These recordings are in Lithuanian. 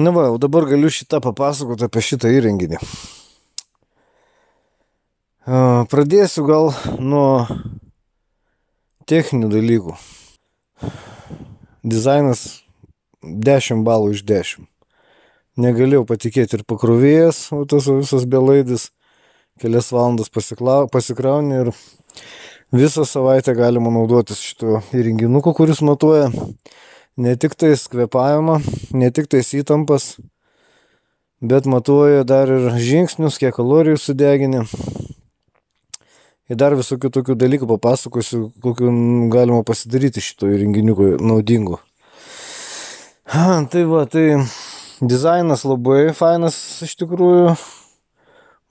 Na va, o dabar galiu šitą papasakoti apie šitą įrenginį. Pradėsiu gal nuo techninių dalykų. Dizainas 10 balų iš 10. Negalėjau patikėti ir pakrovėjas, o tas visas belaidis, kelias valandas pasikrauni ir visą savaitę galima naudotis šito įrenginuku, kuris matuoja ne tik tais kvepavimą, ne tik tais įtampas, bet matuoja dar ir žingsnius, kiek kalorijų sudeginė. Ir dar visokių tokių dalykų papasakosiu, kokiu galima pasidaryti šito įrenginiuko naudingu. Ha, tai va, tai dizainas labai fainas iš tikrųjų.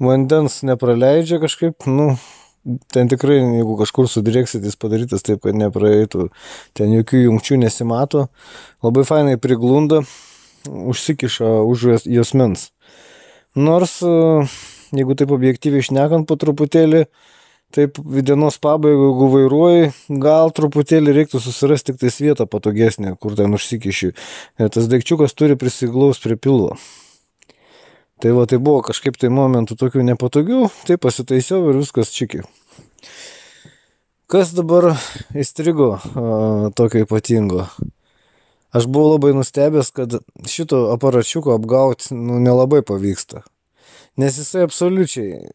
Vandens nepraleidžia kažkaip, nu, ten tikrai, jeigu kažkur sudrėksit, jis padarytas taip, kad nepraeitų, ten jokių jungčių nesimato, labai fainai priglunda, užsikiša už jos mens. Nors, jeigu taip objektyviai išnekant po truputėlį, taip dienos pabaigai, jeigu vairuoji, gal truputėlį reiktų susirasti tik tais vietą patogesnę, kur ten užsikiši. Tas daikčiukas turi prisiglaus prie pilo. Tai va, tai buvo kažkaip tai momentų tokių nepatogių, tai pasitaisiau ir viskas čiki. Kas dabar įstrigo tokio ypatingo? Aš buvau labai nustebęs, kad šito aparačiuko apgauti nu, nelabai pavyksta. Nes jisai absoliučiai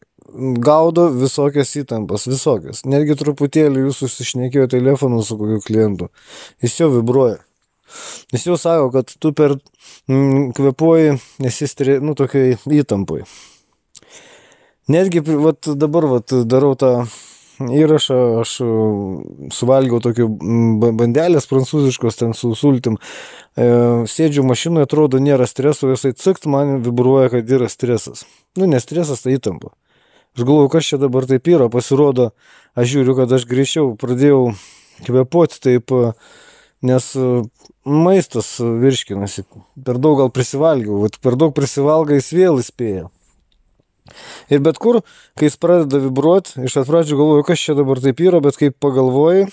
gaudo visokias įtampas, visokias. Netgi truputėlį jūs užsišnekėjo telefonu su kokiu klientu. Jis jau vibruoja. Jis jau sako, kad tu per mm, kvepuoji, esi stri, nu, tokiai įtampai. Netgi, vat, dabar vat, darau tą įrašą, aš suvalgiau tokių bandelės prancūziškos ten su sultim. E, sėdžiu mašinoje, atrodo, nėra streso, jisai cikt, man vibruoja, kad yra stresas. Nu, ne stresas, tai įtampa. Aš galvoju, kas čia dabar taip yra, pasirodo, aš žiūriu, kad aš greičiau pradėjau kvepuoti taip, nes maistas virškinasi. Per daug gal prisivalgiau, vat per daug prisivalgai jis vėl įspėja. Ir bet kur, kai jis pradeda vibruoti, iš atpradžių galvoju, kas čia dabar taip yra, bet kai pagalvoji,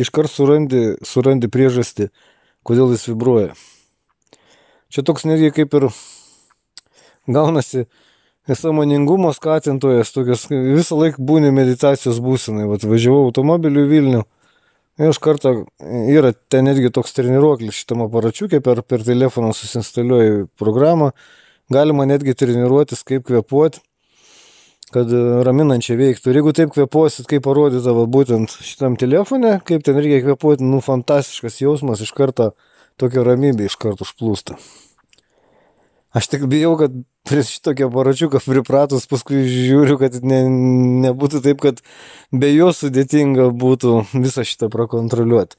iškart surandi, surandi priežastį, kodėl jis vibruoja. Čia toks netgi kaip ir gaunasi sąmoningumo skatintojas, tokias visą laiką būni meditacijos būsenai. Vat važiavau automobiliu Vilnių Iš karto yra ten netgi toks treniruoklis šitam aparačiukė, per, per telefoną susinstaliuoju programą, galima netgi treniruotis, kaip kvepuoti, kad raminančiai veiktų. Ir jeigu taip kvepuosit, kaip parodytavo būtent šitam telefone, kaip ten reikia kvepuoti, nu fantastiškas jausmas iš karto, tokia ramybė iš karto užplūsta. Aš tik bijau, kad prie šitokio aparačiuko pripratus, paskui žiūriu, kad ne, nebūtų taip, kad be jo sudėtinga būtų visą šitą prakontroliuoti.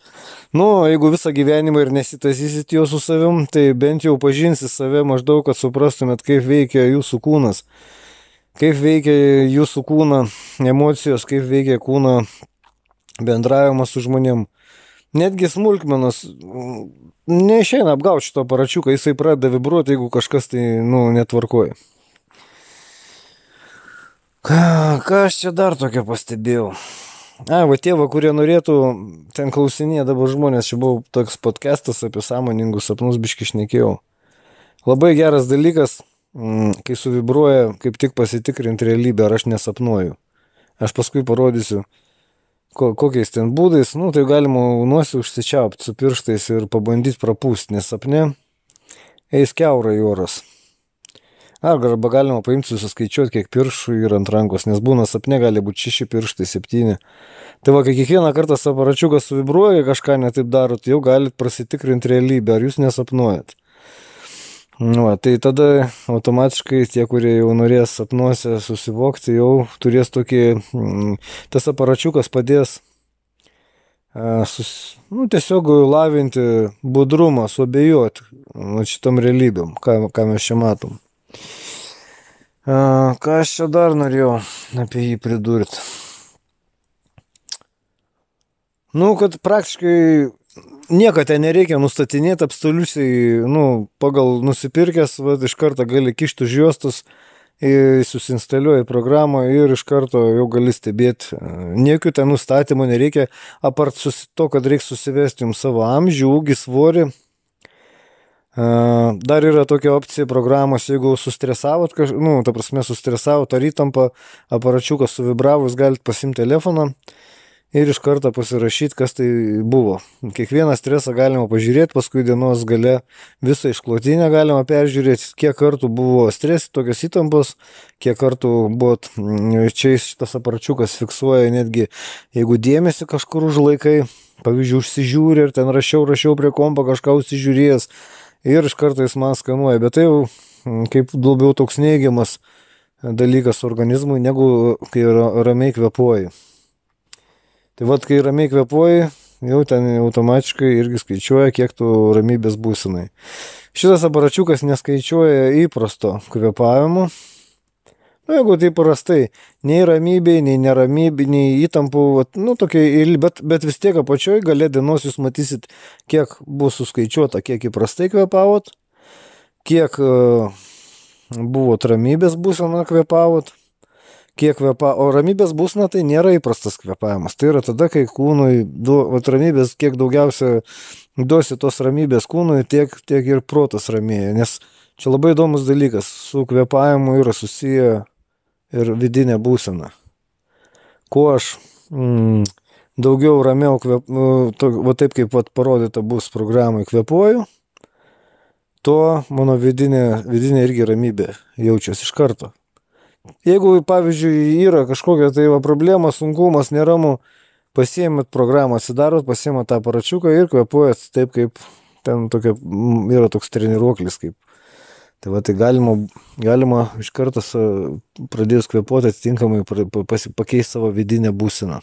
Nu, jeigu visą gyvenimą ir nesitasysit jo su savim, tai bent jau pažinsit save maždaug, kad suprastumėt, kaip veikia jūsų kūnas, kaip veikia jūsų kūno emocijos, kaip veikia kūno bendravimas su žmonėm netgi smulkmenos neišeina apgauti šito aparačiuką, jisai pradeda vibruoti, jeigu kažkas tai, nu, netvarkoja. Ką, ką aš čia dar tokio pastebėjau? A, va tėva, kurie norėtų, ten klausinėje dabar žmonės, čia buvo toks podcastas apie sąmoningus sapnus biškišnekėjau. Labai geras dalykas, mm, kai suvibruoja, kaip tik pasitikrinti realybę, ar aš nesapnuoju. Aš paskui parodysiu, ko, kokiais ten būdais, nu, tai galima nuosi užsičiaupti su pirštais ir pabandyti prapūsti, nes sapne eis keurai oras. Arba galima paimti susiskaičiuoti, kiek pirštų yra ant rankos, nes būna sapne gali būti šeši pirštai, septyni. Tai va, kai kiekvieną kartą aparačiukas suvibruoja, kažką netaip darot, jau galit prasitikrinti realybę, ar jūs nesapnuojat. Nu, va, tai tada automatiškai tie, kurie jau norės sapnuose susivokti, jau turės tokį, mm, tas aparačiukas padės sus, nu, tiesiog lavinti budrumą, suabejoti nu, šitom realybėm, ką, ką mes čia matom. Ką aš čia dar norėjau apie jį pridurti? Nu, kad praktiškai nieko ten nereikia nustatinėti absoliučiai, nu, pagal nusipirkęs, va, iš karto gali kišti už juostus, susinstaliuoji programą ir iš karto jau gali stebėti. Niekių ten nustatymų nereikia, apart to, kad reikia susivesti jums savo amžių, ūgį, svorį. dar yra tokia opcija programos, jeigu sustresavot, nu, ta prasme, sustresavot ar įtampą, aparačiukas suvibravus, galite pasimti telefoną ir iš karto pasirašyti, kas tai buvo. Kiekvieną stresą galima pažiūrėti, paskui dienos gale visą išklotinę galima peržiūrėti, kiek kartų buvo stresai, tokios įtampos, kiek kartų buvo, mm, čia šitas aparačiukas fiksuoja netgi, jeigu dėmesį kažkur užlaikai, pavyzdžiui, užsižiūri ir ten rašiau, rašiau prie kompo kažką užsižiūrėjęs ir iš karto jis man skanuoja, bet tai jau mm, kaip labiau toks neigiamas dalykas organizmui, negu kai ramiai kvepuoji. Tai vad, kai ramiai kvepuoji, jau ten automatiškai irgi skaičiuoja, kiek tu ramybės būsinai. Šitas aparačiukas neskaičiuoja įprasto kvepavimo. Nu, jeigu taip prastai, nei ramybė, nei neramybė, nei įtampų, nu, tokia, bet, bet vis tiek apačioj galė dienos jūs matysit, kiek bus suskaičiuota, kiek įprastai kvepavot, kiek uh, buvo ramybės būsena kvepavot kiek kvepa, o ramybės būsna tai nėra įprastas kvepavimas. Tai yra tada, kai kūnui, du, vat, ramybės, kiek daugiausia duosi tos ramybės kūnui, tiek, tiek ir protas ramėja. Nes čia labai įdomus dalykas, su kvepavimu yra susiję ir vidinė būsena. Kuo aš mm, daugiau ramiau, kvep, nu, to, va taip kaip vat, parodyta bus programai, kvepuoju, tuo mano vidinė, vidinė irgi ramybė jaučiasi iš karto. Jeigu, pavyzdžiui, yra kažkokia tai va, problema, sunkumas, neramu, pasiemėt programą, atsidarot, pasiemėt tą aparačiuką ir kvepuojat taip, kaip ten tokia, yra toks treniruoklis, kaip. Tai va, tai galima, galima iš karto pradėjus kvepuoti atitinkamai pakeisti savo vidinę būseną.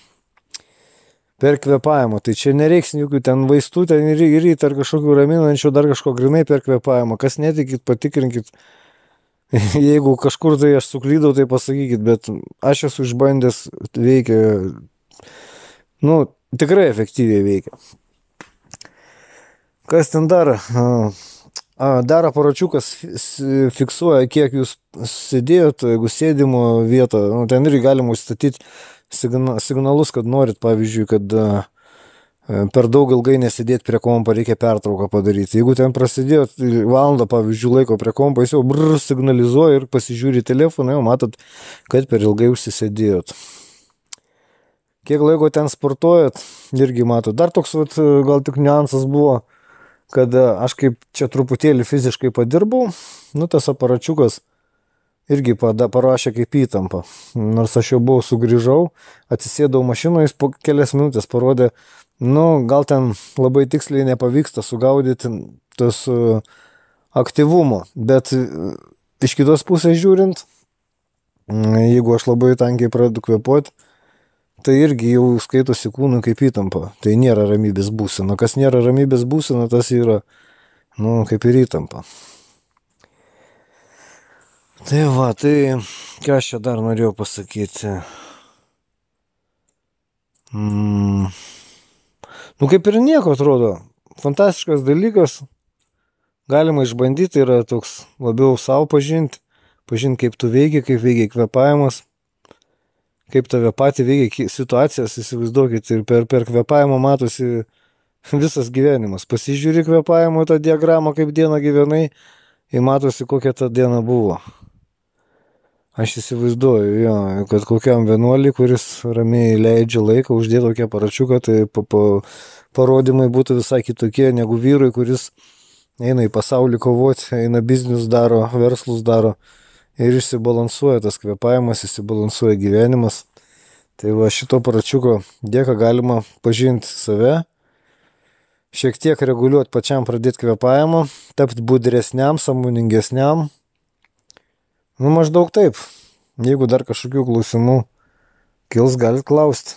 Per kvepavimą. Tai čia nereiks jokių ten vaistų, ten ir ryt ar kažkokių raminančių, dar kažko grinai per kvepavimą. Kas netikit, patikrinkit Jeigu kažkur tai aš suklydau, tai pasakykit, bet aš esu išbandęs, veikia, nu, tikrai efektyviai veikia. Kas ten dar? Dar aparačiukas fiksuoja, kiek jūs sėdėjot, jeigu sėdimo vietą, nu, ten irgi galima užstatyti signalus, kad norit, pavyzdžiui, kad per daug ilgai nesidėti prie kompo, reikia pertrauką padaryti. Jeigu ten prasidėjo valandą, pavyzdžiui, laiko prie kompo, jis jau brr signalizuoja ir pasižiūri telefoną, jau matot, kad per ilgai užsisėdėjot. Kiek laiko ten sportuojat, irgi matot. Dar toks, vat, gal tik niuansas buvo, kad e, aš kaip čia truputėlį fiziškai padirbau, nu tas aparačiukas irgi parašė kaip įtampa. Nors aš jau buvau sugrįžau, atsisėdau mašinoje, jis po kelias minutės parodė nu, gal ten labai tiksliai nepavyksta sugaudyti tas e, aktyvumo, bet e, iš kitos pusės žiūrint, jeigu aš labai tankiai pradedu kvepuoti, tai irgi jau skaitosi kūnų kaip įtampa. Tai nėra ramybės būsena. Kas nėra ramybės būsena, tas yra, nu, kaip ir įtampa. Tai va, tai ką aš čia dar norėjau pasakyti. Mm. Nu kaip ir nieko atrodo. Fantastiškas dalykas. Galima išbandyti, yra toks labiau savo pažinti. Pažinti, kaip tu veikia, kaip veikia kvepavimas. Kaip tave pati veikia situacijas, įsivaizduokit. Ir per, per kvepavimą matosi visas gyvenimas. Pasižiūri kvepavimo tą diagramą, kaip dieną gyvenai. Ir matosi, kokia ta diena buvo. Aš įsivaizduoju, jo, kad kokiam vienuoliui, kuris ramiai leidžia laiką, uždėtų tokią paračiuką, tai pa, pa, parodymai būtų visai kitokie negu vyrui, kuris eina į pasaulį kovoti, eina biznius daro, verslus daro ir išsibalansuoja tas kvepavimas, išsibalansuoja gyvenimas. Tai va šito paračiuko dėka galima pažinti save, šiek tiek reguliuoti pačiam pradėti kvepavimą, tapti budresniam, samoningesniam Nu, maždaug taip. Jeigu dar kažkokių klausimų kils, galit klausti.